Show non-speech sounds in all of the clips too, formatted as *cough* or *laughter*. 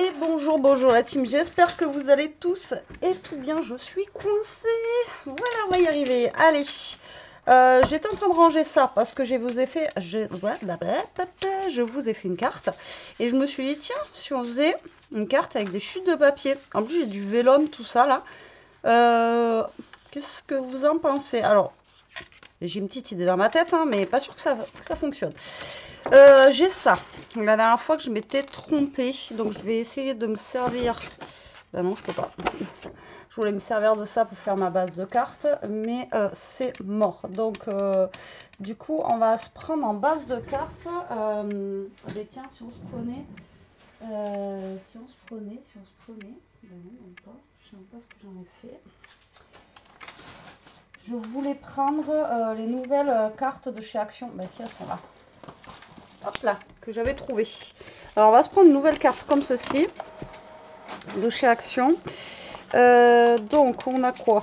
Et bonjour, bonjour la team, j'espère que vous allez tous et tout bien, je suis coincée, voilà on va y arriver, allez, euh, j'étais en train de ranger ça parce que je vous ai fait, je, je vous ai fait une carte et je me suis dit tiens si on faisait une carte avec des chutes de papier, en plus j'ai du vélum tout ça là, euh, qu'est-ce que vous en pensez? Alors j'ai une petite idée dans ma tête hein, mais pas sûr que ça, fonctionne. Euh, j'ai ça. La dernière fois que je m'étais trompée. Donc, je vais essayer de me servir... Ben non, je peux pas. *laughs* Je voulais me servir de ça pour faire ma base de cartes. Mais euh, c'est mort. Donc, euh, du coup, on va se prendre en base de cartes. Euh, ben tiens, si on se prenait... si on se prenait... Si on se prenait... Ben non, pas. Je sais même pas ce que j'en ai fait. Je voulais prendre les nouvelles cartes de chez Action. Ben si, elles sont là hop là, que j'avais trouvé. Alors on va se prendre une nouvelle carte comme ceci, de chez Action. Euh, donc on a quoi?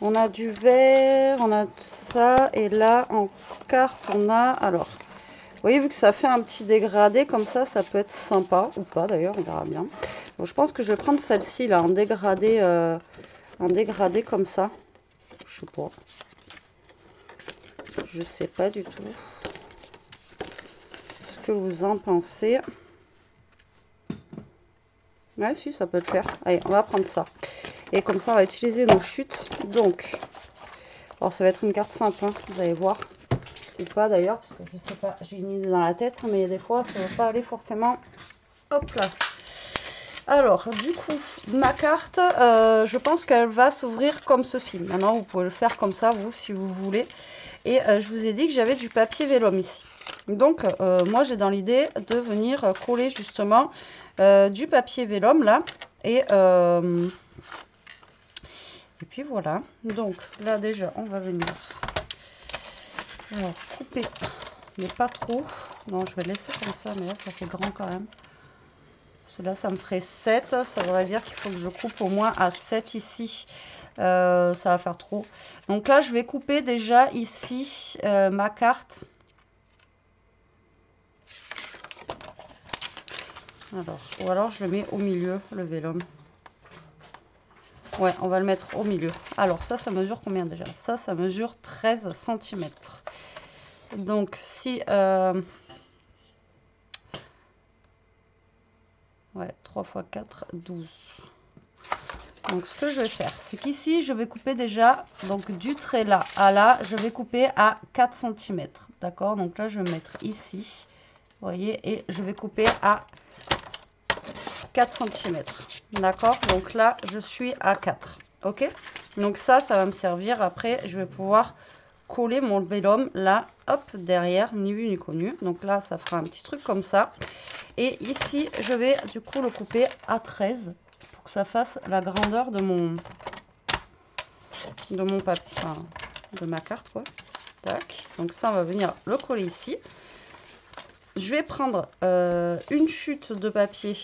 On a du vert, on a ça, et là en carte on a, alors, vous voyez vu que ça fait un petit dégradé comme ça, ça peut être sympa, ou pas d'ailleurs, on verra bien. Je pense que je vais prendre celle-ci là, en dégradé, euh, en dégradé comme ça. Je sais. Je sais pas du tout vous en pensez? Ouais, si, ça peut le faire. Allez, on va prendre ça. Et comme ça, on va utiliser nos chutes. Donc, alors ça va être une carte simple, hein, vous allez voir. Ou pas d'ailleurs, parce que je sais pas, j'ai une idée dans la tête, mais des fois, ça va pas aller forcément. Hop là. Alors, du coup, ma carte, euh, je pense qu'elle va s'ouvrir comme ceci. Maintenant, vous pouvez le faire comme ça, vous, si vous voulez. Et euh, je vous ai dit que j'avais du papier vélum ici. Donc, euh, moi, j'ai dans l'idée de venir coller justement du papier vélum là. Et, et puis voilà. Donc, là, déjà, on va venir couper, mais pas trop. Non, je vais laisser comme ça, mais là, ça fait grand quand même. Cela, ça me ferait 7. Ça voudrait dire qu'il faut que je coupe au moins à 7 ici. ça va faire trop. Donc là, je vais couper déjà ici ma carte. Alors, ou alors je le mets au milieu, le vélum. Ouais, on va le mettre au milieu. Alors ça, ça mesure combien déjà? Ça, ça mesure 13 cm. Donc si... Euh, ouais, 3 x 4, 12. Donc ce que je vais faire, c'est qu'ici, je vais couper déjà, donc du trait là à là, je vais couper à 4 cm. D'accord? Donc là, je vais mettre ici. Vous voyez Et je vais couper à 4 cm. D'accord? Donc là, je suis à 4. Ok? Donc ça, ça va me servir. Après, je vais pouvoir coller mon vélum là, hop, derrière, ni vu ni connu. Donc là, ça fera un petit truc comme ça. Et ici, je vais du coup le couper à 13 pour que ça fasse la grandeur de mon de mon papier, enfin, de ma carte quoi. Tac. Donc ça, on va venir le coller ici. Je vais prendre euh, une chute de papier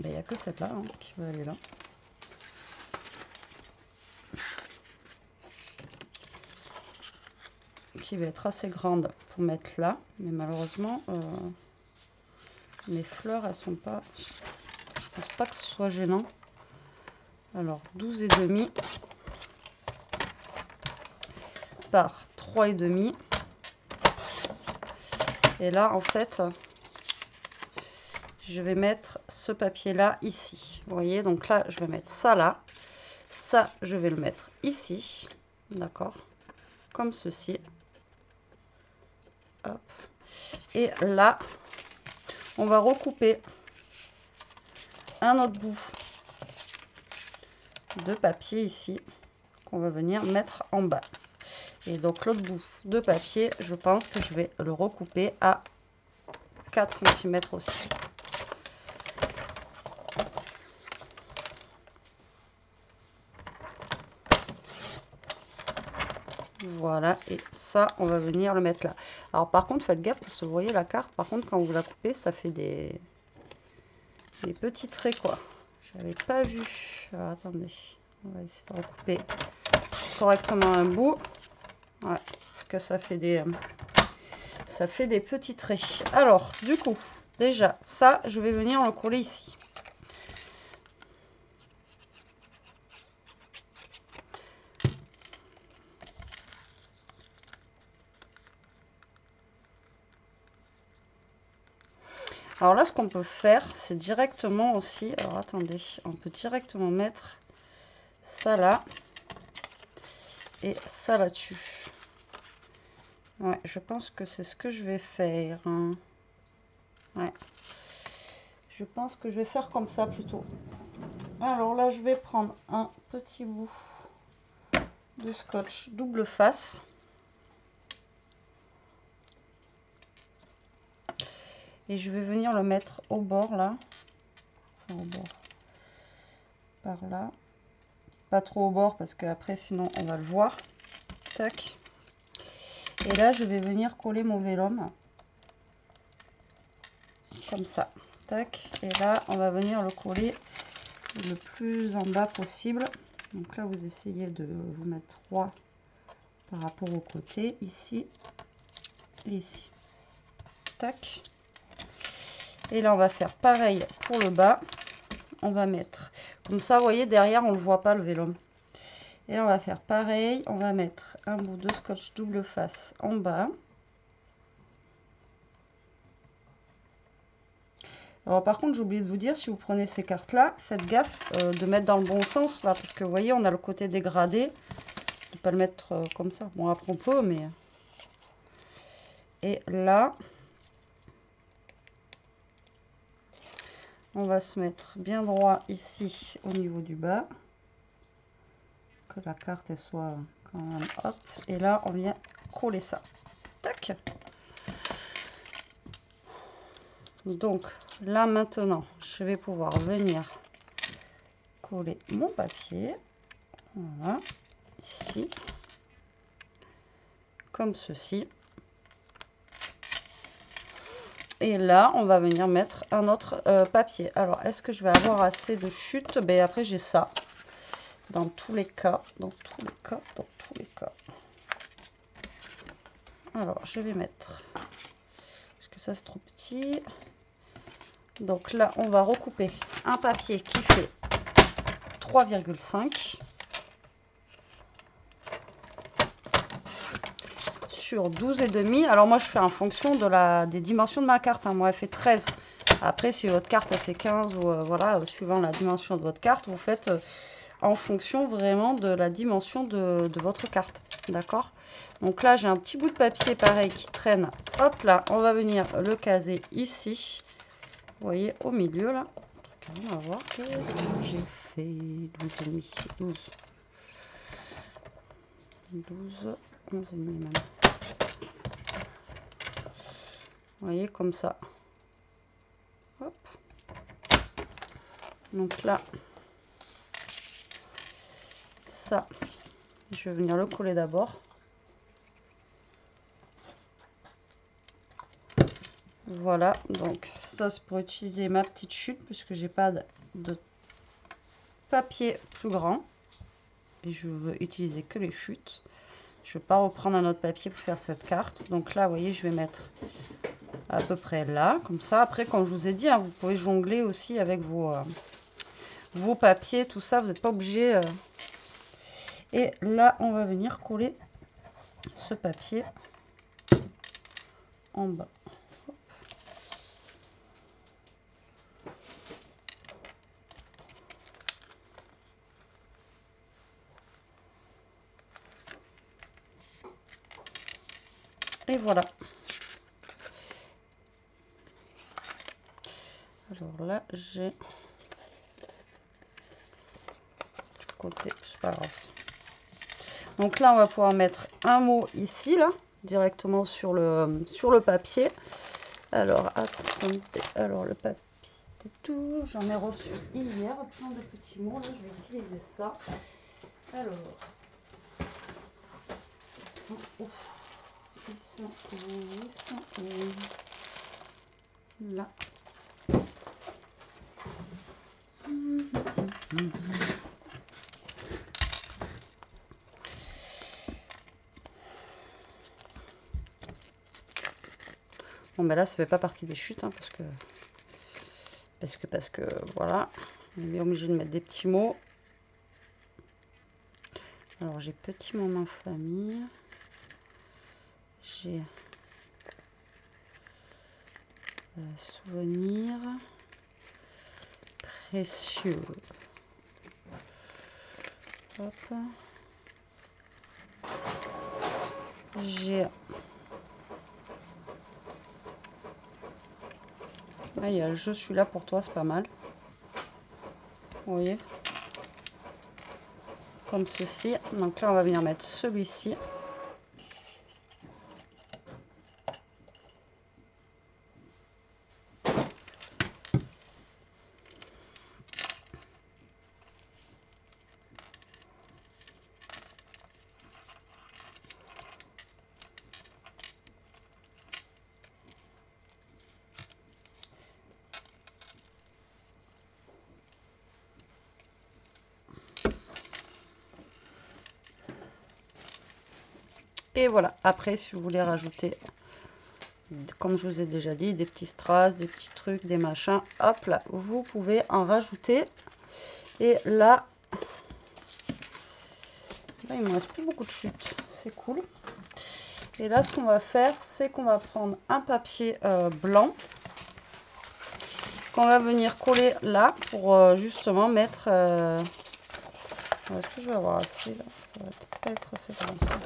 il ben, n'y a que cette là hein, qui va aller là. Qui va être assez grande pour mettre là. Mais malheureusement, euh, mes fleurs, elles sont pas... Je pense pas que ce soit gênant. Alors, 12 et demi par 3 et demi. Et là, en fait, je vais mettre ce papier là ici vous voyez donc là je vais mettre ça là ça je vais le mettre ici d'accord comme ceci et là on va recouper un autre bout de papier ici qu'on va venir mettre en bas. Et donc l'autre bout de papier je pense que je vais le recouper à 4 cm aussi. Voilà, et ça, on va venir le mettre là. Alors par contre, faites gaffe, parce que vous voyez la carte, par contre, quand vous la coupez, ça fait des, petits traits, quoi. J'avais pas vu. Alors attendez, on va essayer de recouper correctement un bout. parce que ça fait des, ça fait des petits traits. Alors, du coup, déjà, ça, je vais venir le coller ici. Alors là, ce qu'on peut faire, c'est directement aussi... Alors attendez, on peut directement mettre ça là et ça là-dessus. Ouais, je pense que c'est ce que je vais faire. Hein. Ouais. Je pense que je vais faire comme ça plutôt. Alors là, je vais prendre un petit bout de scotch double face. Et je vais venir le mettre au bord là. au bord. Par là. Pas trop au bord parce que après sinon on va le voir. Tac. Et là je vais venir coller mon vélum. Comme ça. Tac. Et là on va venir le coller le plus en bas possible. Donc là vous essayez de vous mettre trois par rapport au côté. Ici et ici. Tac. Et là, on va faire pareil pour le bas. On va mettre, comme ça, vous voyez, derrière, on ne le voit pas, le vélum. Et là, on va faire pareil. On va mettre un bout de scotch double face en bas. Alors par contre, j'ai oublié de vous dire, si vous prenez ces cartes-là, faites gaffe euh, de mettre dans le bon sens, là, parce que vous voyez, on a le côté dégradé. ne pas le mettre euh, comme ça. Bon, après on peut, mais... Et là, On va se mettre bien droit ici au niveau du bas. Que la carte elle soit quand même hop. Et là on vient coller ça. Tac. Donc là maintenant je vais pouvoir venir coller mon papier. Voilà. Ici. Comme ceci. Et là, on va venir mettre un autre euh, papier. Alors, est-ce que je vais avoir assez de chute? Ben après, j'ai ça. Dans tous les cas, dans tous les cas, dans tous les cas. Alors, je vais mettre... Parce que ça, c'est trop petit. Donc là, on va recouper un papier qui fait 3,5. 12 et demi. Alors moi je fais en fonction de la, des dimensions de ma carte. Hein. Moi elle fait 13. Après si votre carte elle fait 15 ou euh, voilà, euh, suivant la dimension de votre carte, vous faites euh, en fonction vraiment de la dimension de, votre carte. D'accord? Donc là j'ai un petit bout de papier pareil qui traîne. Hop là, on va venir le caser ici. Vous voyez au milieu là. On va voir qu'est-ce que j'ai fait. 12 et demi. 12. 12, 11 et même voyez, comme ça. Donc là, ça, je vais venir le coller d'abord. Voilà, donc ça c'est pour utiliser ma petite chute puisque j'ai pas de papier plus grand et je veux utiliser que les chutes. Je ne vais pas reprendre un autre papier pour faire cette carte. Donc là, vous voyez, je vais mettre à peu près là, comme ça. Après, comme je vous ai dit, hein, vous pouvez jongler aussi avec vos, euh, vos papiers, tout ça. Vous n'êtes pas obligé. Euh. Et là, on va venir coller ce papier en bas. Et voilà. Alors là, j'ai du côté, c'est pas. Donc là, on va pouvoir mettre un mot ici, là, directement sur le, sur le papier. Alors, attendez, alors le papier, tout, j'en ai reçu hier, plein de petits mots, là, je vais utiliser ça. Alors, ils sont, là. Bon, ben là, ça fait pas partie des chutes, hein, parce que... Parce que, parce que, voilà. On est obligé de mettre des petits mots. Alors, j'ai petit moment famille. Euh, souvenir précieux. J'ai Ah, y a le jeu, celui-là pour toi, c'est pas mal. Vous voyez? Comme ceci. Donc là, on va venir mettre celui-ci. Et voilà, après, si vous voulez rajouter, comme je vous ai déjà dit, des petits strass, des petits trucs, des machins, hop là, vous pouvez en rajouter. Et là, là il me reste plus beaucoup de chutes, c'est cool. Et là, ce qu'on va faire, c'est qu'on va prendre un papier euh, blanc qu'on va venir coller là pour euh, justement mettre... Euh, est-ce que je vais avoir assez là? Ça va être assez grand ça.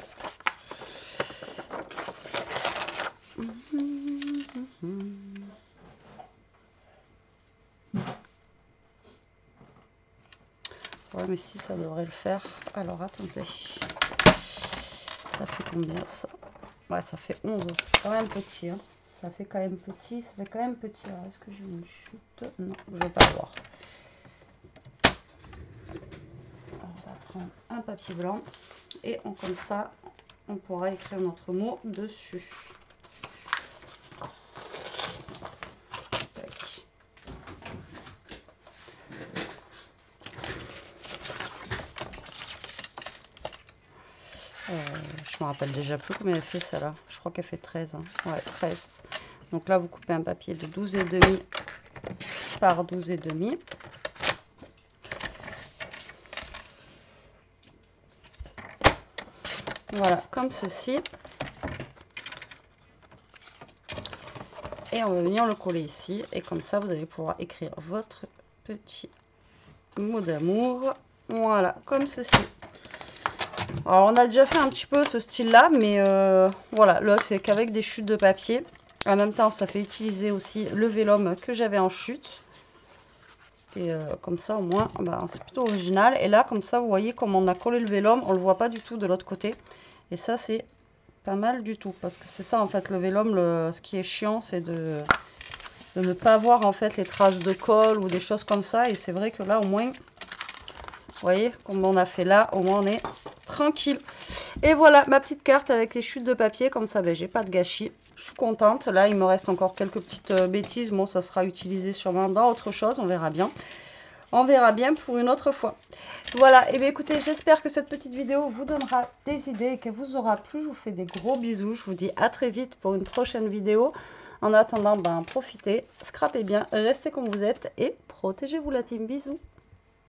Mais si, ça devrait le faire. Alors, attendez. Ça fait combien, ça? Ouais, ça fait 11. C'est quand même petit, hein. Ça fait quand même petit, ça fait quand même petit. Est-ce que j'ai une chute? Non, je vais pas voir. on va prendre un papier blanc. Et on, comme ça, on pourra écrire notre mot dessus. Euh, je me rappelle déjà plus combien elle fait ça là. Je crois qu'elle fait 13. Hein. Ouais, 13. Donc là, vous coupez un papier de 12 et demi par 12 et demi. Voilà, comme ceci. Et on va venir le coller ici. Et comme ça, vous allez pouvoir écrire votre petit mot d'amour. Voilà, comme ceci. Alors, on a déjà fait un petit peu ce style-là, mais euh, voilà, là, c'est qu'avec des chutes de papier. En même temps, ça fait utiliser aussi le vélum que j'avais en chute. Et euh, comme ça, au moins, bah, c'est plutôt original. Et là, comme ça, vous voyez comme on a collé le vélum, on le voit pas du tout de l'autre côté. Et ça, c'est pas mal du tout. Parce que c'est ça, en fait, le vélum, ce qui est chiant, c'est de, de ne pas voir, en fait, les traces de colle ou des choses comme ça. Et c'est vrai que là, au moins, vous voyez, comme on a fait là, au moins, on est tranquille. Et voilà ma petite carte avec les chutes de papier. Comme ça, ben, j'ai pas de gâchis. Je suis contente. Là, il me reste encore quelques petites euh, bêtises. Bon, ça sera utilisé sûrement dans autre chose. On verra bien. On verra bien pour une autre fois. Voilà, et bien écoutez, j'espère que cette petite vidéo vous donnera des idées et qu'elle vous aura plu. Je vous fais des gros bisous. Je vous dis à très vite pour une prochaine vidéo. En attendant, ben, profitez, scrapez bien, restez comme vous êtes et protégez-vous la team. Bisous